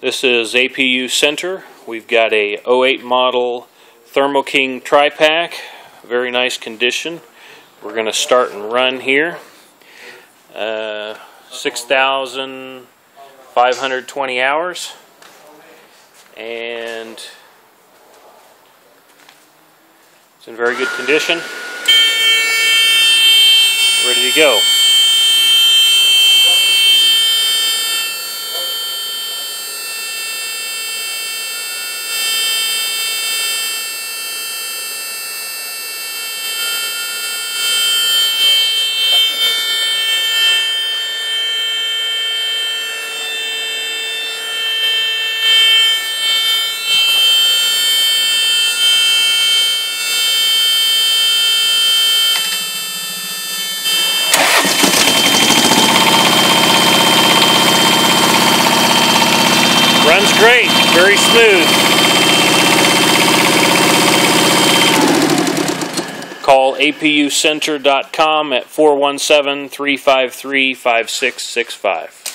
This is APU Center. We've got a 08 model Thermo King TriPac, very nice condition. We're going to start and run here. Uh, 6,520 hours. And it's in very good condition. Ready to go. Runs great, very smooth. Call apucenter.com at 417 353 5665.